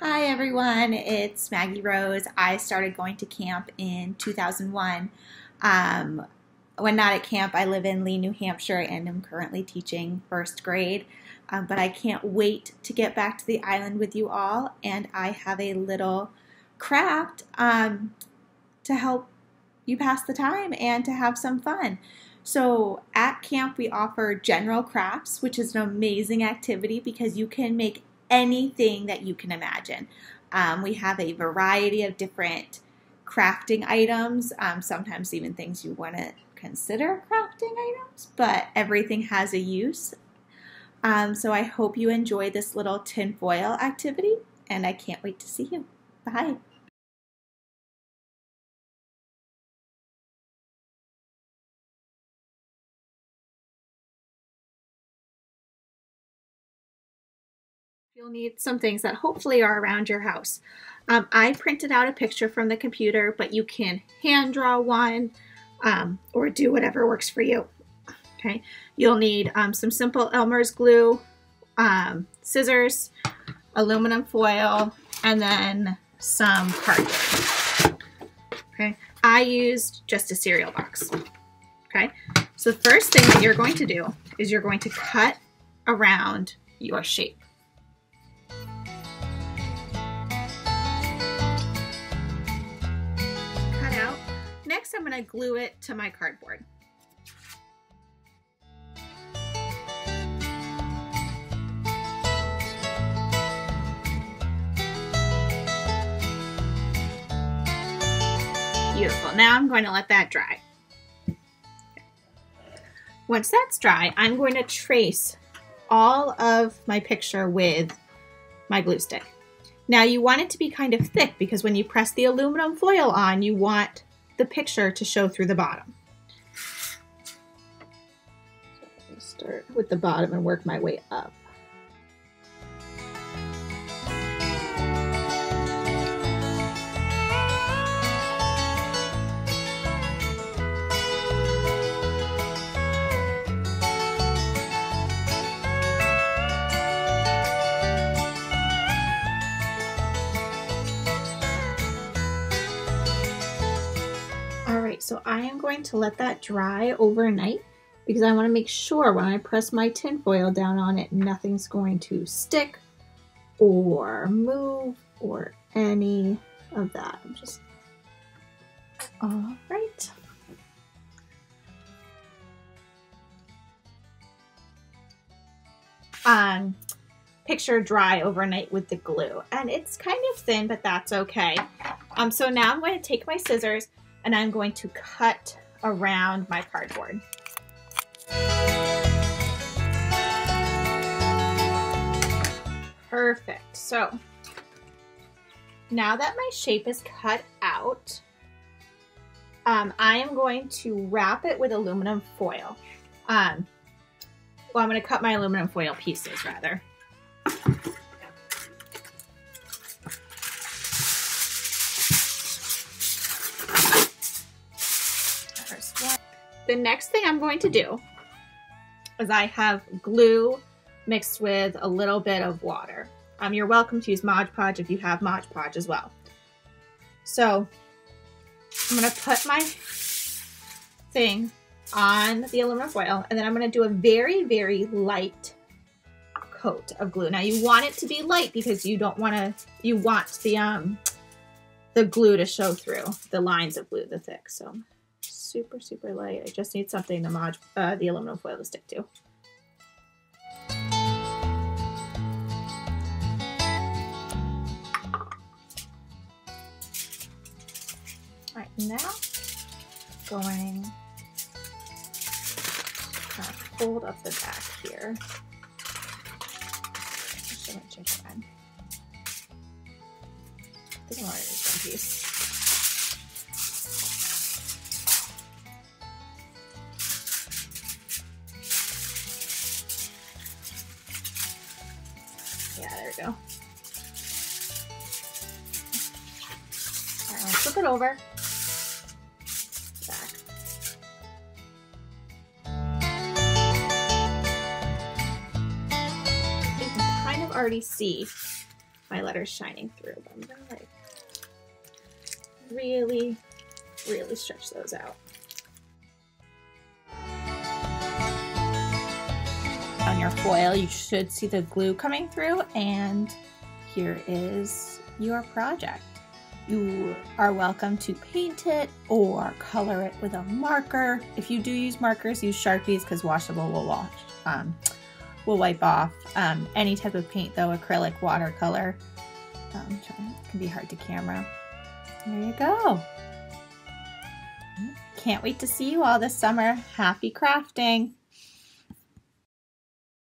Hi everyone, it's Maggie Rose. I started going to camp in 2001. Um, when not at camp, I live in Lee, New Hampshire, and am currently teaching first grade. Um, but I can't wait to get back to the island with you all, and I have a little craft um, to help you pass the time and to have some fun. So at camp, we offer general crafts, which is an amazing activity because you can make anything that you can imagine. Um, we have a variety of different crafting items, um, sometimes even things you want to consider crafting items, but everything has a use. Um, so I hope you enjoy this little tinfoil activity, and I can't wait to see you. Bye. You'll need some things that hopefully are around your house. Um, I printed out a picture from the computer, but you can hand draw one um, or do whatever works for you. Okay, you'll need um, some simple Elmer's glue, um, scissors, aluminum foil, and then some cardboard. Okay, I used just a cereal box. Okay, so the first thing that you're going to do is you're going to cut around your shape. I'm going to glue it to my cardboard. Beautiful. Now I'm going to let that dry. Once that's dry, I'm going to trace all of my picture with my glue stick. Now you want it to be kind of thick because when you press the aluminum foil on, you want the picture to show through the bottom. So start with the bottom and work my way up. So I am going to let that dry overnight because I want to make sure when I press my tinfoil down on it, nothing's going to stick or move or any of that. I'm just, all right. Um, picture dry overnight with the glue and it's kind of thin, but that's okay. Um, so now I'm going to take my scissors and I'm going to cut around my cardboard. Perfect. So now that my shape is cut out, um, I am going to wrap it with aluminum foil. Um, well, I'm going to cut my aluminum foil pieces rather. The next thing I'm going to do is I have glue mixed with a little bit of water. Um, you're welcome to use Mod Podge if you have Mod Podge as well. So I'm going to put my thing on the aluminum foil and then I'm going to do a very, very light coat of glue. Now you want it to be light because you don't want to, you want the, um, the glue to show through the lines of glue, the thick. So super, super light. I just need something the mod, uh, the aluminum foil to stick to. All right, now going to fold up the back here. Actually, I change the end. I think I'm already one piece. We go. Alright, flip it over. Back. You can kind of already see my letters shining through. But I'm gonna like really, really stretch those out. On your foil, you should see the glue coming through and here is your project. You are welcome to paint it or color it with a marker. If you do use markers, use Sharpies because washable will wash, um, will wipe off. Um, any type of paint though, acrylic, watercolor, um, can be hard to camera. There you go. Can't wait to see you all this summer. Happy crafting!